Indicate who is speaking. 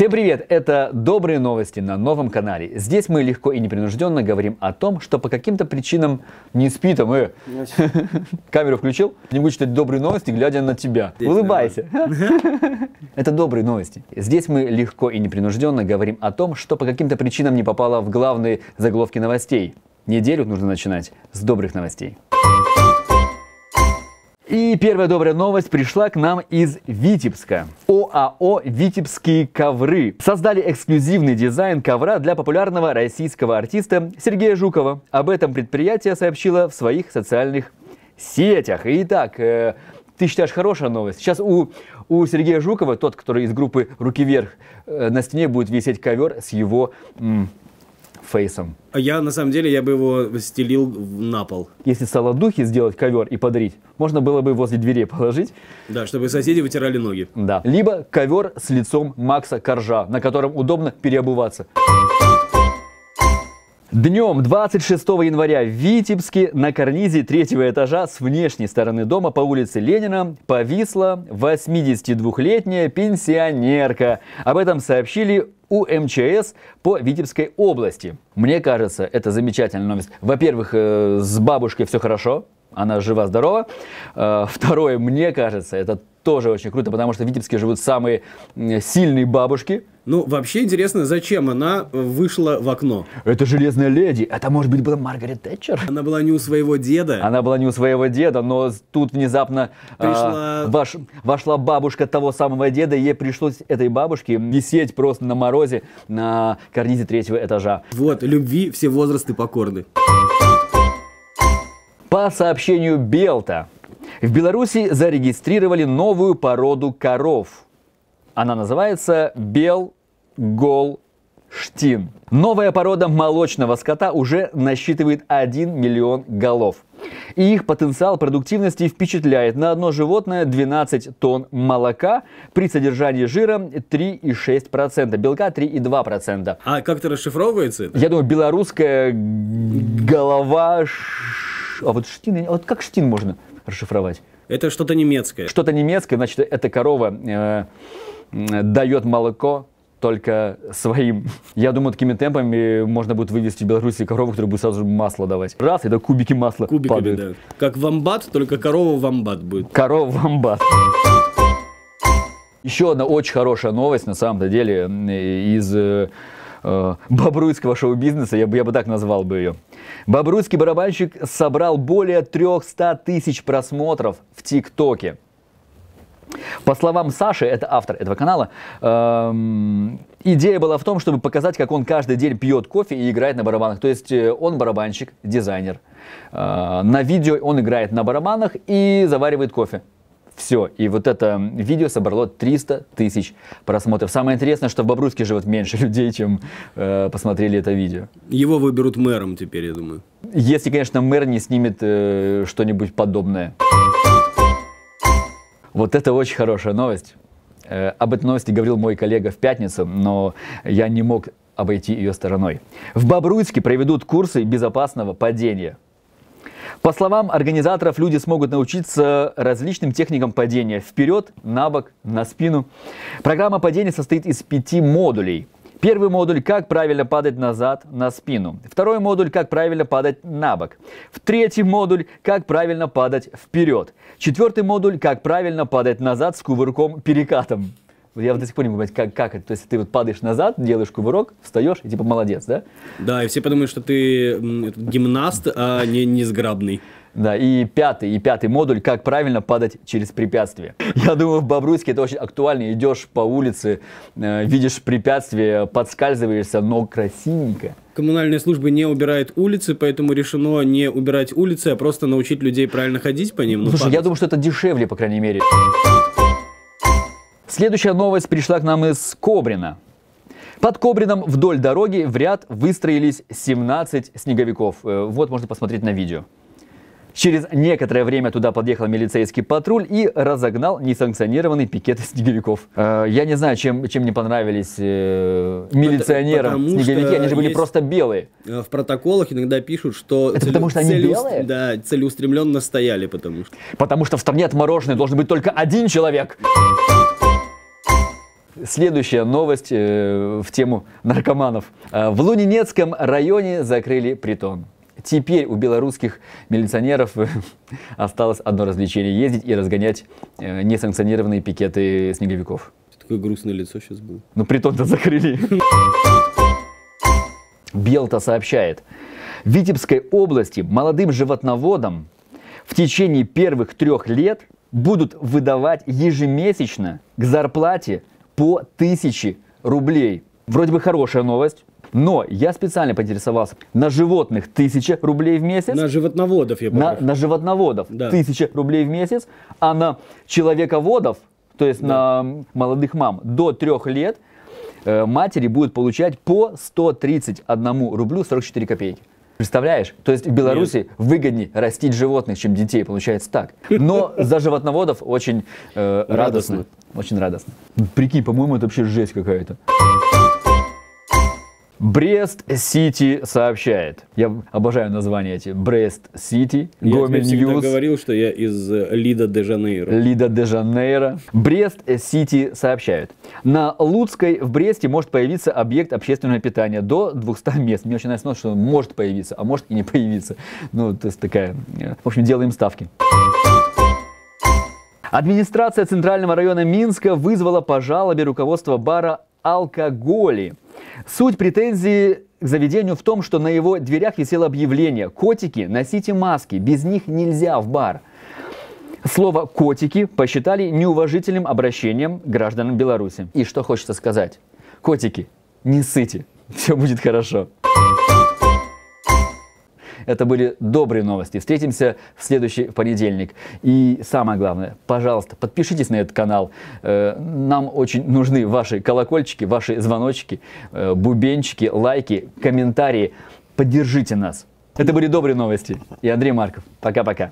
Speaker 1: Всем привет! Это добрые новости на новом канале. Здесь мы легко и непринужденно говорим о том, что по каким-то причинам не спит, а мы... Камеру включил? Не буду читать добрые новости, глядя на тебя.
Speaker 2: Здесь
Speaker 1: Улыбайся. Это добрые новости. Здесь мы легко и непринужденно говорим о том, что по каким-то причинам не попало в главные заголовки новостей. Неделю нужно начинать с добрых новостей. И первая добрая новость пришла к нам из Витебска. ОАО «Витебские ковры» создали эксклюзивный дизайн ковра для популярного российского артиста Сергея Жукова. Об этом предприятие сообщило в своих социальных сетях. Итак, э, ты считаешь хорошая новость? Сейчас у, у Сергея Жукова, тот, который из группы «Руки вверх», э, на стене будет висеть ковер с его м, фейсом.
Speaker 2: А я, на самом деле, я бы его стелил на пол.
Speaker 1: Если солодухи сделать ковер и подарить, можно было бы возле дверей положить.
Speaker 2: Да, чтобы соседи вытирали ноги.
Speaker 1: Да. Либо ковер с лицом Макса Коржа, на котором удобно переобуваться. Днем 26 января в Витебске на карнизе третьего этажа с внешней стороны дома по улице Ленина повисла 82-летняя пенсионерка. Об этом сообщили у МЧС по Витебской области. Мне кажется, это замечательная новость. Во-первых, э, с бабушкой все хорошо, она жива-здорова. Э, Второе, мне кажется, это тоже очень круто, потому что в Витебске живут самые сильные бабушки.
Speaker 2: Ну, вообще интересно, зачем она вышла в окно?
Speaker 1: Это железная леди. Это, может быть, была Маргарет Тэтчер?
Speaker 2: Она была не у своего деда.
Speaker 1: Она была не у своего деда, но тут внезапно а,
Speaker 2: Пришла-
Speaker 1: ваш- вошла бабушка того самого деда, и ей пришлось этой бабушке висеть просто на морозе на карнизе третьего этажа.
Speaker 2: Вот, любви все возрасты покорны.
Speaker 1: По сообщению Белта, в Беларуси зарегистрировали новую породу коров. Она называется Белголштин. Новая порода молочного скота уже насчитывает 1 миллион голов. И их потенциал продуктивности впечатляет. На одно животное 12 тонн молока при содержании жира 3,6%, белка 3,2%.
Speaker 2: А как это расшифровывается? это?
Speaker 1: Я думаю, белорусская голова... А вот штин, не- вот как штин можно расшифровать?
Speaker 2: Это что-то немецкое.
Speaker 1: Что-то немецкое, значит, эта корова э, дает молоко только своим. Я думаю, такими темпами можно будет вывести в Беларуси корову, которая будет сразу же масло давать. Раз, это кубики масла
Speaker 2: Кубиками,
Speaker 1: падают.
Speaker 2: да. Как вамбат, только корова вамбат будет.
Speaker 1: Корова вамбат. Еще одна очень хорошая новость, на самом-то деле, из э, бобруйского шоу-бизнеса, я бы, я бы так назвал бы ее. Бобруйский барабанщик собрал более 300 тысяч просмотров в ТикТоке. По словам Саши, это автор этого канала, эм, идея была в том, чтобы показать, как он каждый день пьет кофе и играет на барабанах. То есть э, он барабанщик, дизайнер. Э, на видео он играет на барабанах и заваривает кофе. Все. И вот это видео собрало 300 тысяч просмотров. Самое интересное, что в Бобруйске живет меньше людей, чем э, посмотрели это видео.
Speaker 2: Его выберут мэром теперь, я думаю.
Speaker 1: Если, конечно, мэр не снимет э, что-нибудь подобное. Вот это очень хорошая новость. Э, об этой новости говорил мой коллега в пятницу, но я не мог обойти ее стороной. В Бобруйске проведут курсы безопасного падения. По словам организаторов, люди смогут научиться различным техникам падения. Вперед, на бок, на спину. Программа падения состоит из пяти модулей. Первый модуль – как правильно падать назад на спину. Второй модуль – как правильно падать на бок. В третий модуль – как правильно падать вперед. Четвертый модуль – как правильно падать назад с кувырком-перекатом. Я вот до сих пор не могу понять, как, как это. То есть ты вот падаешь назад, делаешь кувырок, встаешь и типа молодец, да?
Speaker 2: Да, и все подумают, что ты гимнаст, а не несграбный.
Speaker 1: Да, и пятый, и пятый модуль, как правильно падать через препятствие. Я думаю, в Бобруйске это очень актуально. Идешь по улице, э, видишь препятствие, подскальзываешься, но красивенько.
Speaker 2: Коммунальная служба не убирает улицы, поэтому решено не убирать улицы, а просто научить людей правильно ходить по ним. ну,
Speaker 1: Слушай, я
Speaker 2: падать.
Speaker 1: думаю, что это дешевле, по крайней мере. Следующая новость пришла к нам из Кобрина. Под Кобрином вдоль дороги в ряд выстроились 17 снеговиков. Э, Вот можно посмотреть на видео. Через некоторое время туда подъехал милицейский патруль и разогнал несанкционированный пикет снеговиков. Э, Я не знаю, чем, чем не понравились э, милиционерам
Speaker 2: потому
Speaker 1: снеговики, они же были просто белые.
Speaker 2: В протоколах иногда пишут, что
Speaker 1: Это потому что они белые?
Speaker 2: да, целеустремленно стояли, потому что.
Speaker 1: Потому что в стране отмороженной должен быть только один человек. Следующая новость э, в тему наркоманов. Э, В Лунинецком районе закрыли притон. Теперь у белорусских милиционеров э, осталось одно развлечение – ездить и разгонять э, несанкционированные пикеты снеговиков.
Speaker 2: Такое грустное лицо сейчас было.
Speaker 1: Ну, притон-то закрыли. Белта сообщает. В Витебской области молодым животноводам в течение первых трех лет будут выдавать ежемесячно к зарплате по тысяче рублей. Вроде бы хорошая новость, но я специально поинтересовался. На животных тысяча рублей в месяц.
Speaker 2: На животноводов я
Speaker 1: На,
Speaker 2: попрошу.
Speaker 1: на животноводов
Speaker 2: Да.
Speaker 1: 1000 рублей в месяц, а на человеководов, то есть на молодых мам до трех лет, э, матери будут получать по 131 рублю 44 копейки. Представляешь? То есть в Беларуси выгоднее растить животных, чем детей, получается так. Но за животноводов очень э, радостно.
Speaker 2: Радостно.
Speaker 1: Очень радостно. Прикинь, по-моему, это вообще жесть какая-то. Brest City сообщает. Я обожаю названия эти. Brest City,
Speaker 2: Я тебе
Speaker 1: Гомель
Speaker 2: всегда
Speaker 1: News,
Speaker 2: говорил, что я из э, Лида де Жанейро.
Speaker 1: Лида де Жанейро. Brest City сообщают. На Луцкой в Бресте может появиться объект общественного питания до 200 мест. Мне очень нравится, что он может появиться, а может и не появиться. Ну, то есть такая... э, В общем, делаем ставки. Администрация Центрального района Минска вызвала по жалобе руководства бара «Алкоголи». Суть претензии к заведению в том, что на его дверях висело объявление «Котики, носите маски, без них нельзя в бар». Слово «котики» посчитали неуважительным обращением гражданам Беларуси. И что хочется сказать? Котики, не ссыте, все будет хорошо. Это были добрые новости. Встретимся в следующий понедельник. И самое главное, пожалуйста, подпишитесь на этот канал. Э, Нам очень нужны ваши колокольчики, ваши звоночки, э, бубенчики, лайки, комментарии. Поддержите нас. Это были добрые новости. И Андрей Марков. Пока-пока.